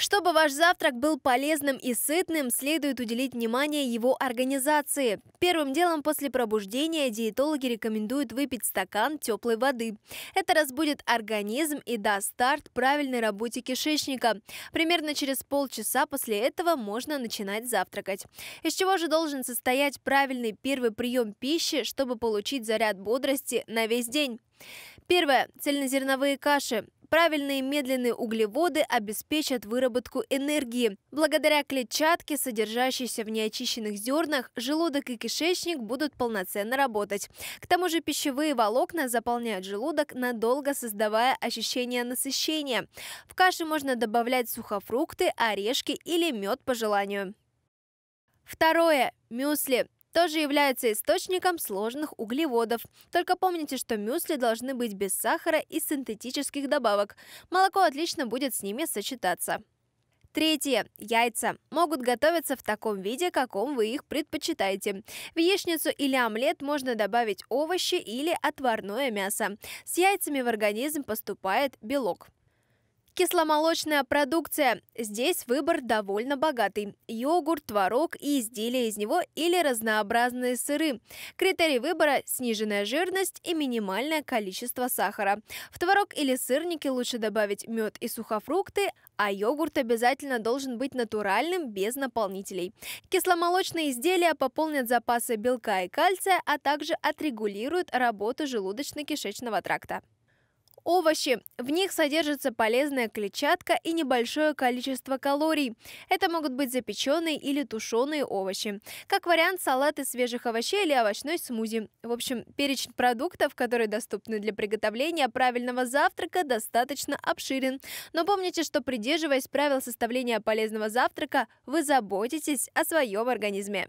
Чтобы ваш завтрак был полезным и сытным, следует уделить внимание его организации. Первым делом после пробуждения диетологи рекомендуют выпить стакан теплой воды. Это разбудит организм и даст старт правильной работе кишечника. Примерно через полчаса после этого можно начинать завтракать. Из чего же должен состоять правильный первый прием пищи, чтобы получить заряд бодрости на весь день? Первое. Цельнозерновые каши. Правильные медленные углеводы обеспечат выработку энергии. Благодаря клетчатке, содержащейся в неочищенных зернах, желудок и кишечник будут полноценно работать. К тому же пищевые волокна заполняют желудок, надолго создавая ощущение насыщения. В каше можно добавлять сухофрукты, орешки или мед по желанию. Второе. Мюсли тоже является источником сложных углеводов. Только помните, что мюсли должны быть без сахара и синтетических добавок. Молоко отлично будет с ними сочетаться. Третье. Яйца. Могут готовиться в таком виде, каком вы их предпочитаете. В яичницу или омлет можно добавить овощи или отварное мясо. С яйцами в организм поступает белок. Кисломолочная продукция. Здесь выбор довольно богатый. Йогурт, творог и изделия из него или разнообразные сыры. Критерий выбора – сниженная жирность и минимальное количество сахара. В творог или сырники лучше добавить мед и сухофрукты, а йогурт обязательно должен быть натуральным, без наполнителей. Кисломолочные изделия пополнят запасы белка и кальция, а также отрегулируют работу желудочно-кишечного тракта. Овощи. В них содержится полезная клетчатка и небольшое количество калорий. Это могут быть запеченные или тушеные овощи. Как вариант, салат из свежих овощей или овощной смузи. В общем, перечень продуктов, которые доступны для приготовления правильного завтрака, достаточно обширен. Но помните, что придерживаясь правил составления полезного завтрака, вы заботитесь о своем организме.